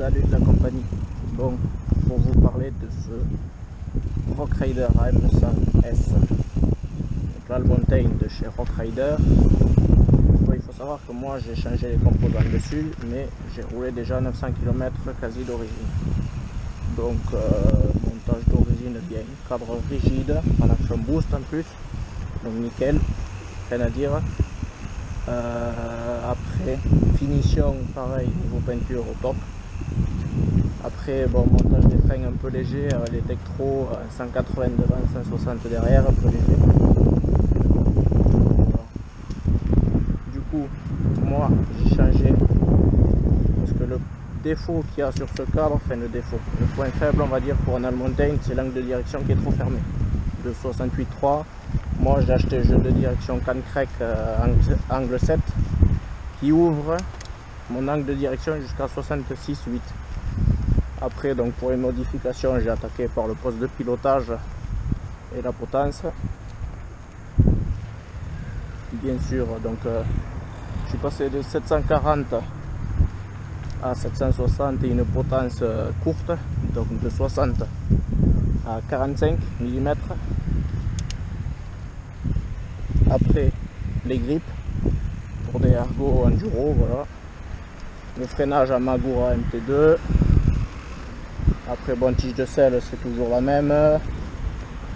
Salut la compagnie. Bon, pour vous parler de ce Rock Rider AM100S. Donc là, le Mountain de chez Rock Rider. Il faut savoir que moi j'ai changé les composants dessus, mais j'ai roulé déjà 900 km quasi d'origine. Donc, euh, montage d'origine bien, cadre rigide, en action boost en plus, donc nickel, rien à dire. Euh, après, finition, pareil, niveau peinture au top. Après, bon, montage des freins un peu léger, euh, les Tektro 180 devant, 160 derrière, un peu léger. Du coup, moi, j'ai changé parce que le défaut qu'il y a sur ce cadre, enfin le défaut, le point faible, on va dire, pour un Almontaine, c'est l'angle de direction qui est trop fermé. De 68.3, moi j'ai acheté le jeu de direction Cancrec euh, angle 7 qui ouvre mon angle de direction jusqu'à 66.8. Après, donc pour les modifications, j'ai attaqué par le poste de pilotage et la potence. Bien sûr, donc euh, je suis passé de 740 à 760 et une potence euh, courte, donc de 60 à 45 mm. Après, les grippes pour des ergots enduro, voilà. Le freinage à Magura MT2, après, bon, tige de sel, c'est toujours la même.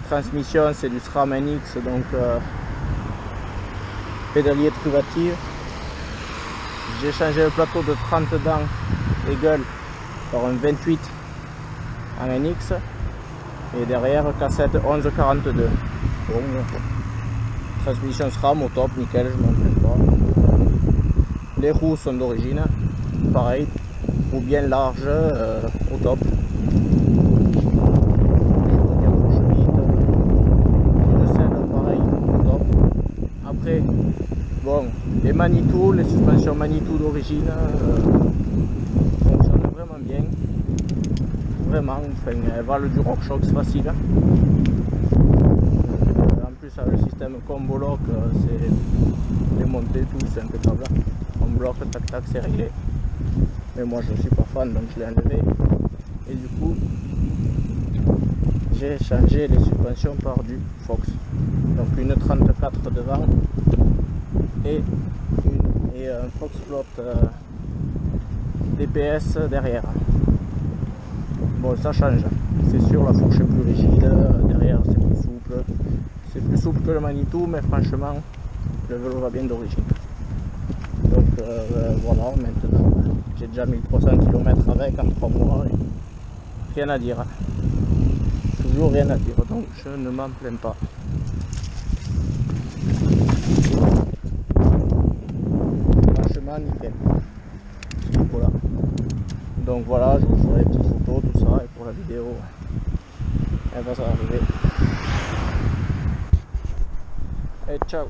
Transmission, c'est du SRAM NX, donc euh, pédalier privatif. J'ai changé le plateau de 30 dents Eagle par un 28 en NX. Et derrière, cassette 1142. Bon, transmission SRAM au top, nickel, je m'en pas. Les roues sont d'origine, pareil, ou bien large, euh, au top. Après, bon, les Manitou, les suspensions Manitou d'origine euh, fonctionnent vraiment bien. Vraiment, enfin, elles valent du RockShox facile. Euh, en plus, avec le système combo lock, euh, c'est les montées, tout, c'est impeccable. On bloque, tac tac, c'est réglé. Mais moi, je ne suis pas fan, donc je l'ai enlevé. Et du coup, j'ai changé les suspensions par du Fox. Donc une 34 devant et, une, un Fox Float euh, DPS derrière. Bon ça change, c'est sûr la fourche est plus rigide, derrière c'est plus souple. C'est plus souple que le Manitou mais franchement le vélo va bien d'origine. Donc euh, voilà maintenant j'ai déjà 1300 km avec en 3 mois rien à dire. Toujours rien à dire, donc je ne m'en plains pas. Franchement, nickel. Donc voilà, je vous ferai des petites photos, tout ça, et pour la vidéo, elle va s'arriver. Et ciao